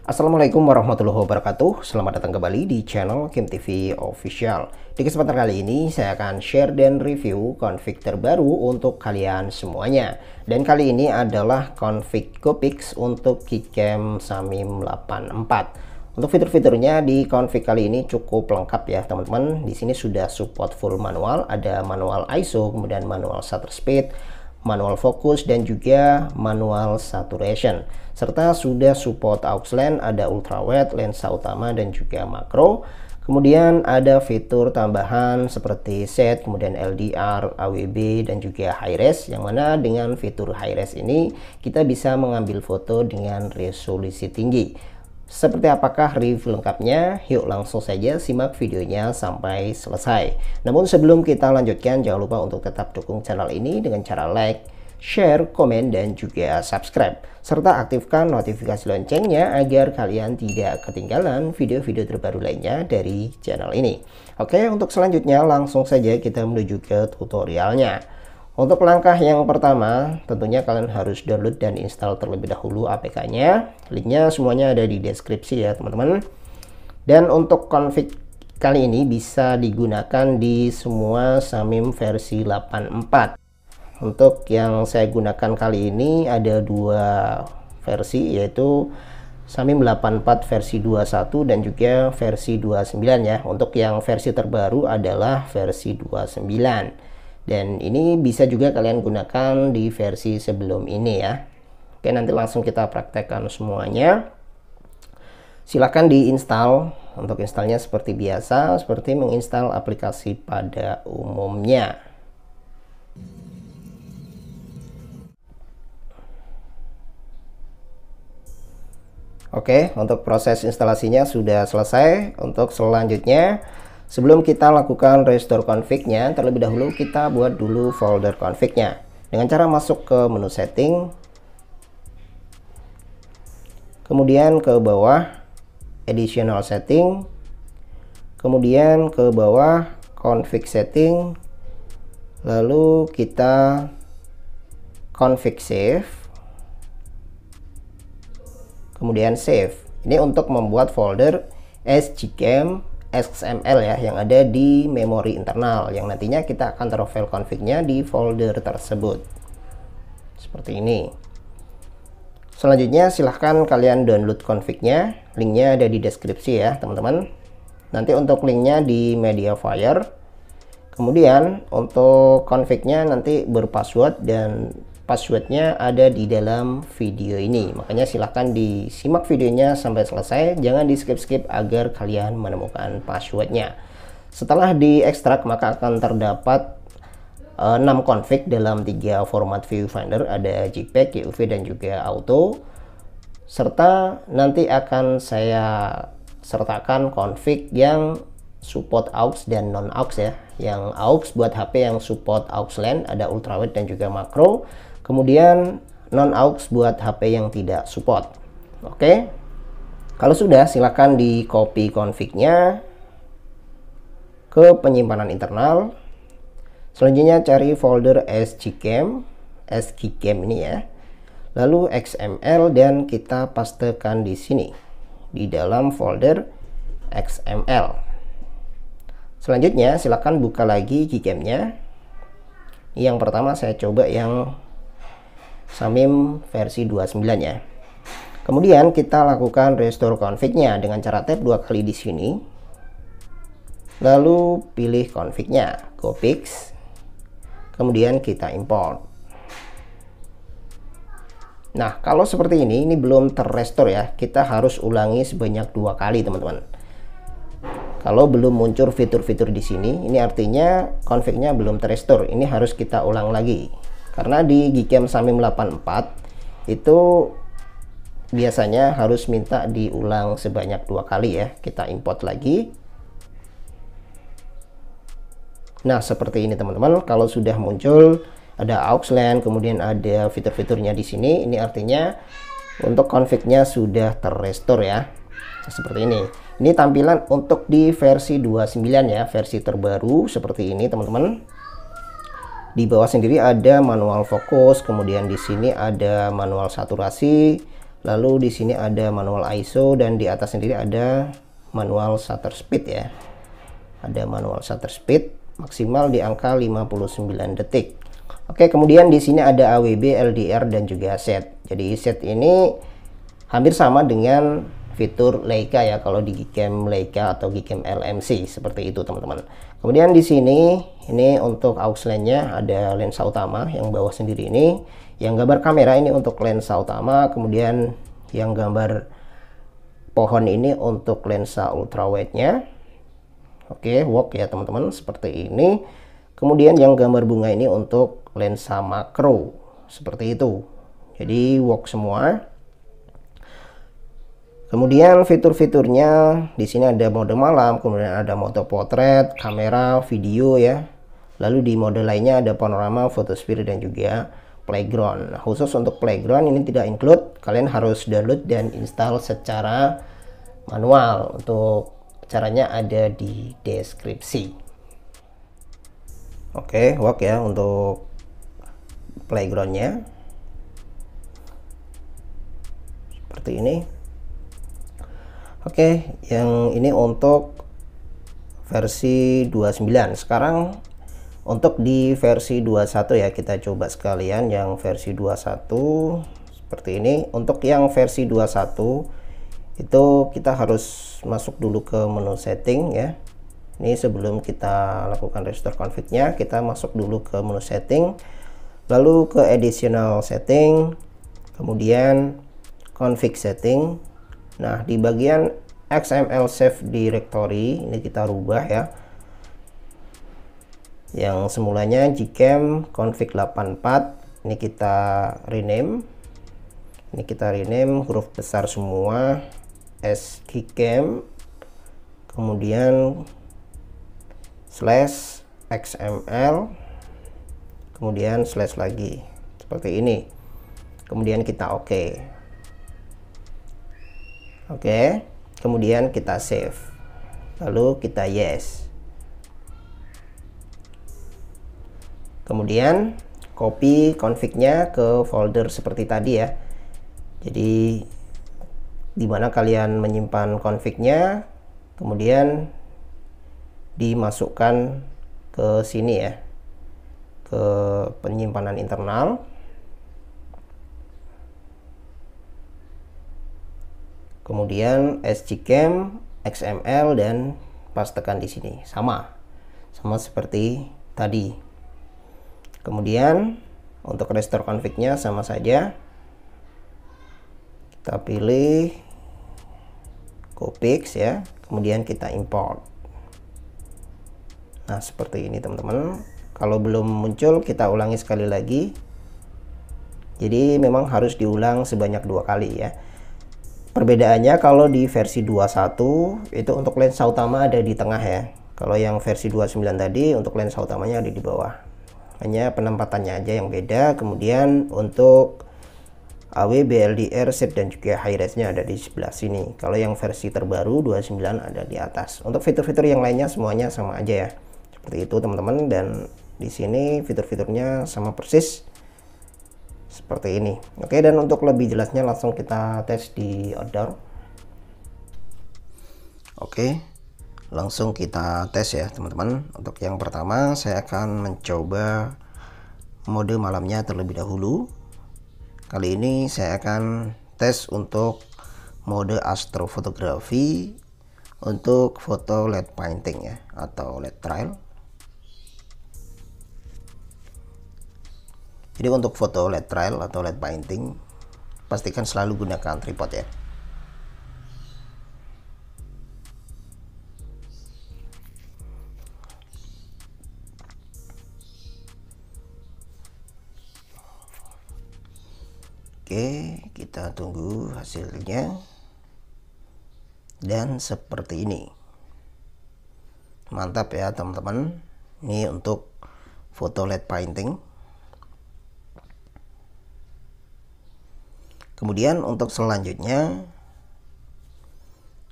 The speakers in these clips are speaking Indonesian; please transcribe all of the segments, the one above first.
Assalamualaikum warahmatullahi wabarakatuh. Selamat datang kembali di channel Kim TV Official. Di kesempatan kali ini saya akan share dan review config terbaru untuk kalian semuanya. Dan kali ini adalah config Gopix untuk Keycam Samim 84 Untuk fitur-fiturnya di config kali ini cukup lengkap ya teman-teman. Di sini sudah support full manual Ada manual ISO, kemudian manual shutter speed manual fokus dan juga manual saturation. Serta sudah support aux lens ada ultrawide lensa utama dan juga makro. Kemudian ada fitur tambahan seperti set kemudian LDR AWB dan juga high res yang mana dengan fitur high res ini kita bisa mengambil foto dengan resolusi tinggi seperti apakah review lengkapnya? Yuk langsung saja simak videonya sampai selesai. Namun sebelum kita lanjutkan, jangan lupa untuk tetap dukung channel ini dengan cara like, share, komen, dan juga subscribe. Serta aktifkan notifikasi loncengnya agar kalian tidak ketinggalan video-video terbaru lainnya dari channel ini. Oke, untuk selanjutnya langsung saja kita menuju ke tutorialnya. Untuk langkah yang pertama, tentunya kalian harus download dan install terlebih dahulu APK-nya. Linknya semuanya ada di deskripsi ya teman-teman. Dan untuk config kali ini bisa digunakan di semua Samim versi 84. Untuk yang saya gunakan kali ini ada dua versi yaitu Samim 84 versi 21 dan juga versi 29 ya. Untuk yang versi terbaru adalah versi 29 dan ini bisa juga kalian gunakan di versi sebelum ini ya. Oke nanti langsung kita praktekkan semuanya. Silahkan diinstal untuk installnya seperti biasa seperti menginstal aplikasi pada umumnya. Oke, untuk proses instalasinya sudah selesai. Untuk selanjutnya, Sebelum kita lakukan restore config-nya, terlebih dahulu kita buat dulu folder config-nya. Dengan cara masuk ke menu setting, kemudian ke bawah additional setting, kemudian ke bawah config setting, lalu kita config save, kemudian save. Ini untuk membuat folder sgcam XML ya yang ada di memori internal yang nantinya kita akan taruh file config-nya di folder tersebut. Seperti ini. Selanjutnya silahkan kalian download config-nya. Linknya ada di deskripsi ya teman-teman. Nanti untuk linknya di Mediafire. Kemudian untuk config-nya nanti berpassword dan passwordnya ada di dalam video ini. Makanya silahkan disimak videonya sampai selesai. Jangan di skip-skip agar kalian menemukan passwordnya. Setelah diekstrak maka akan terdapat uh, eh, 6 config dalam tiga format viewfinder. Ada JPEG, UV dan juga auto. Serta nanti akan saya sertakan config yang support aux dan non aux ya. Yang aux buat HP yang support aux LAN ada ultrawide dan juga makro kemudian non aux buat HP yang tidak support. Oke? Kalau sudah silakan di copy config-nya ke penyimpanan internal. Selanjutnya cari folder sgcam sgcam ini ya. Lalu xml dan kita pastekan di sini di dalam folder xml selanjutnya silakan buka lagi gcam-nya yang pertama saya coba yang Samim versi 29 ya. Kemudian kita lakukan restore config-nya dengan cara tap dua kali di sini. Lalu pilih config-nya, go fix. Kemudian kita import. Nah, kalau seperti ini, ini belum terrestore ya. Kita harus ulangi sebanyak dua kali, teman-teman. Kalau belum muncul fitur-fitur di sini, ini artinya config-nya belum terrestore. Ini harus kita ulang lagi karena di Gcam Samim 84 itu biasanya harus minta diulang sebanyak dua kali ya kita import lagi. Nah seperti ini teman-teman. Kalau sudah muncul ada aux LAN kemudian ada fitur-fiturnya di sini. Ini artinya untuk config-nya sudah terrestore ya. Seperti ini. Ini tampilan untuk di versi 29 ya versi terbaru seperti ini teman-teman di bawah sendiri ada manual fokus kemudian di sini ada manual saturasi lalu di sini ada manual ISO dan di atas sendiri ada manual shutter speed ya. Ada manual shutter speed maksimal di angka 59 detik. Oke kemudian di sini ada AWB LDR dan juga set jadi set ini hampir sama dengan fitur Leica ya kalau di Gcam Leica atau Gcam LMC seperti itu teman-teman. Kemudian di sini ini untuk aux lensnya ada lensa utama yang bawah sendiri ini. Yang gambar kamera ini untuk lensa utama kemudian yang gambar pohon ini untuk lensa ultrawide nya oke walk ya teman-teman seperti ini. Kemudian yang gambar bunga ini untuk lensa makro seperti itu. Jadi walk semua Kemudian fitur-fiturnya di sini ada mode malam, kemudian ada mode potret, kamera, video ya. Lalu di mode lainnya ada panorama, fotosphere dan juga playground. Nah, khusus untuk playground ini tidak include, kalian harus download dan install secara manual. Untuk caranya ada di deskripsi. Oke, okay, work ya untuk playgroundnya. Seperti ini. Oke, yang ini untuk versi 29. Sekarang untuk di versi 21 ya kita coba sekalian yang versi 21 seperti ini untuk yang versi 21 itu kita harus masuk dulu ke menu setting ya ini sebelum kita lakukan restore config-nya kita masuk dulu ke menu setting lalu ke additional setting kemudian config setting nah di bagian XML save directory ini kita rubah ya. Yang semulanya gcam config 84 ini kita rename. Ini kita rename huruf besar semua s gcam kemudian slash xml kemudian slash lagi seperti ini. Kemudian kita oke. okay. Oke okay. kemudian kita save. Lalu kita yes. Kemudian copy config-nya ke folder seperti tadi ya. Jadi di mana kalian menyimpan config-nya kemudian dimasukkan ke sini ya ke penyimpanan internal kemudian sgcam xml dan pastekan di sini. Sama. Sama seperti tadi. Kemudian untuk restore config-nya sama saja. Kita pilih Copix ya. Kemudian kita import. Nah seperti ini teman-teman. Kalau belum muncul kita ulangi sekali lagi. Jadi memang harus diulang sebanyak dua kali ya perbedaannya kalau di versi 21 itu untuk lensa utama ada di tengah ya kalau yang versi 29 tadi untuk lensa utamanya ada di bawah hanya penempatannya aja yang beda kemudian untuk AW, BLDR, set dan juga high res-nya ada di sebelah sini. Kalau yang versi terbaru 29 ada di atas. Untuk fitur-fitur yang lainnya semuanya sama aja ya. Seperti itu teman-teman dan di sini fitur-fiturnya sama persis seperti ini. Oke, dan untuk lebih jelasnya langsung kita tes di outdoor. Oke langsung kita tes ya teman-teman untuk yang pertama saya akan mencoba mode malamnya terlebih dahulu kali ini saya akan tes untuk mode astrofotografi untuk foto LED painting ya atau LED trail jadi untuk foto LED trail atau LED painting pastikan selalu gunakan tripod ya Oke, kita tunggu hasilnya. Dan seperti ini. Mantap ya teman-teman. Ini untuk foto LED painting. Kemudian untuk selanjutnya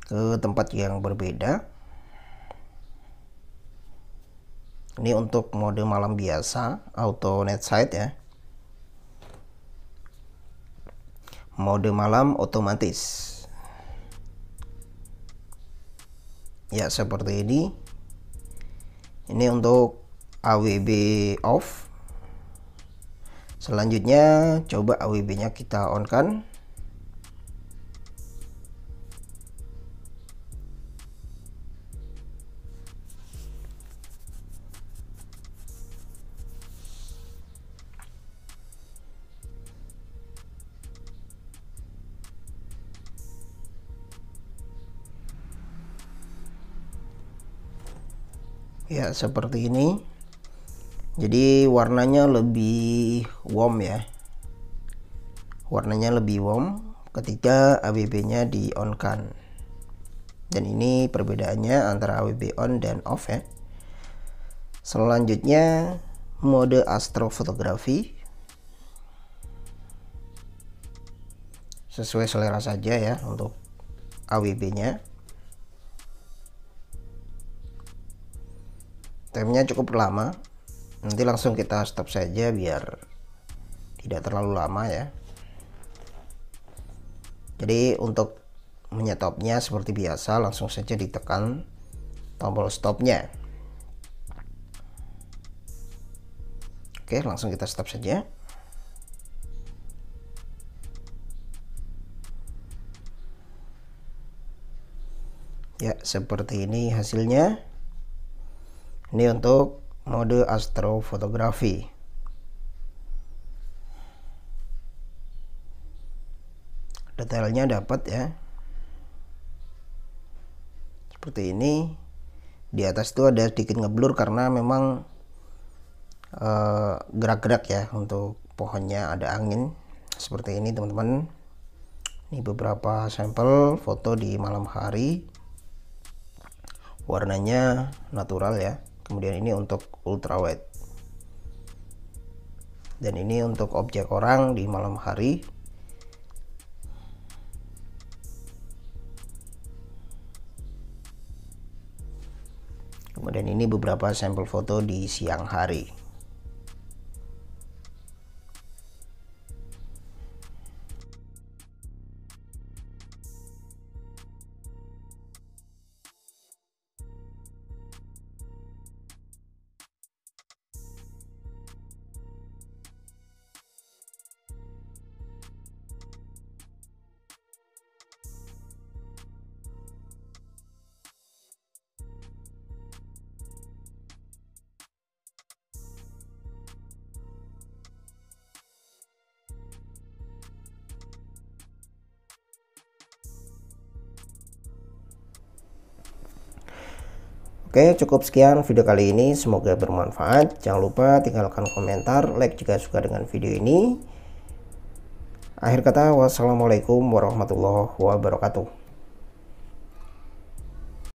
ke tempat yang berbeda. Ini untuk mode malam biasa, auto net side ya. Mode malam otomatis. Ya seperti ini. Ini untuk AWB off selanjutnya coba AWB nya kita on kan ya seperti ini jadi warnanya lebih warm ya. Warnanya lebih warm ketika ABB nya di on kan dan ini perbedaannya antara AWB on dan off ya. Selanjutnya mode astrofotografi. Sesuai selera saja ya untuk AWB nya timenya cukup lama nanti langsung kita stop saja biar tidak terlalu lama ya. Jadi untuk menyetopnya seperti biasa langsung saja ditekan tombol stopnya. Oke langsung kita stop saja. Ya seperti ini hasilnya. Ini untuk mode astrofotografi. Detailnya dapat ya. Seperti ini. Di atas itu ada sedikit ngeblur karena memang eh, gerak-gerak ya untuk pohonnya ada angin. Seperti ini teman-teman. Ini beberapa sampel foto di malam hari. Warnanya natural ya kemudian ini untuk ultrawide. Dan ini untuk objek orang di malam hari. Kemudian ini beberapa sampel foto di siang hari Oke, cukup sekian video kali ini. Semoga bermanfaat. Jangan lupa tinggalkan komentar, like jika suka dengan video ini. Akhir kata, wassalamualaikum warahmatullahi wabarakatuh.